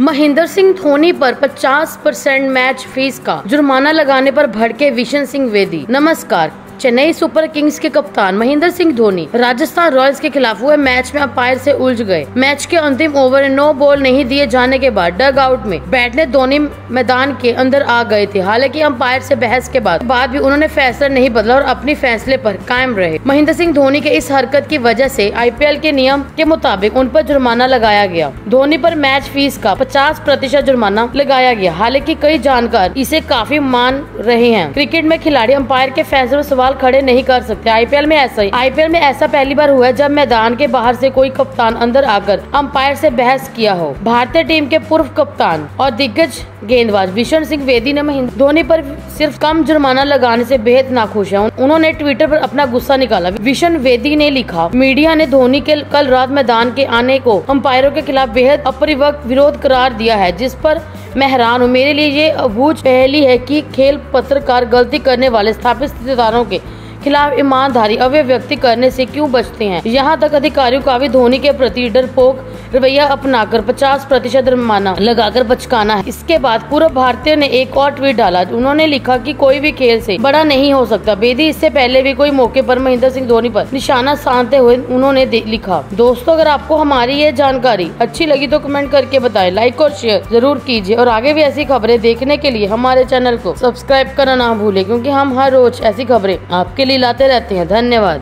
महेंद्र सिंह धोनी पर 50 percent match fees का जुर्माना लगाने पर भड़के विशन सिंह वेदी। नमस्कार। चेन्नई सुपर किंग्स के कप्तान महेंद्र सिंह धोनी राजस्थान रॉयल्स के खिलाफ हुए मैच में अंपायर से उलझ गए। मैच के अंतिम ओवर में नो बॉल नहीं दिए जाने के बाद डग आउट में बैठने धोनी मैदान के अंदर आ गए थे। हालाँकि अंपायर से बहस के बाद बाद भी उन्होंने फैसला नहीं बदला और अपने फैसले पर कायम रहे। महेंद्र सिंह धोनी के इस हरकत की वजह से आईपीएल के नियम के मुताबिक उन पर जुर्माना लगाया गया। धोनी पर मैच फ़ीस का पचास प्रतिशत जुर्माना लगाया गया। हालाँकि कई जानकार इसे काफ़ी मान रहे हैं। क्रिकेट में खिलाड़ी अंपायर के फैसले सवाल सवाल खड़े नहीं कर सकते। आईपीएल में ऐसा ही। आईपीएल में ऐसा पहली बार हुआ है जब मैदान के बाहर से कोई कप्तान अंदर आकर अंपायर से बहस किया हो। भारतीय टीम के पूर्व कप्तान और दिग्गज गेंदबाज विशन सिंह वेदी ने महेंद्र धोनी पर सिर्फ़ कम जुर्माना लगाने से बेहद नाखुश है। उन्होंने ट्विटर पर अपना गुस्सा निकाला। विशन वेदी ने लिखा, मीडिया ने धोनी के कल रात मैदान के आने को अंपायरों के खिलाफ बेहद अपरिवक्त विरोध करार दिया है, जिस पर मैं हैरान हूँ। मेरे लिए ये अबूझ पहली है कि खेल पत्रकार गलती करने वाले स्थापित सितारों के खिलाफ ईमानदारी अव्यक्ति करने से क्यों बचते हैं? यहाँ तक अधिकारियों का भी धोनी के प्रति डरपोक रवैया अपनाकर 50 प्रतिशत जुर्माना लगाकर बचकाना है। इसके बाद पूर्व भारतीय ने एक और ट्वीट डाला। उन्होंने लिखा कि कोई भी खेल से बड़ा नहीं हो सकता। बेदी, इससे पहले भी कोई मौके पर महेंद्र सिंह धोनी पर निशाना साधते हुए उन्होंने लिखा। दोस्तों, अगर आपको हमारी ये जानकारी अच्छी लगी तो कमेंट करके बताएँ। लाइक और शेयर ज़रूर कीजिए। और आगे भी ऐसी खबरें देखने के लिए हमारे चैनल को सब्सक्राइब करना ना भूले, क्योंकि हम हर रोज ऐसी खबरें आपके लिए लाते रहते हैं। धन्यवाद।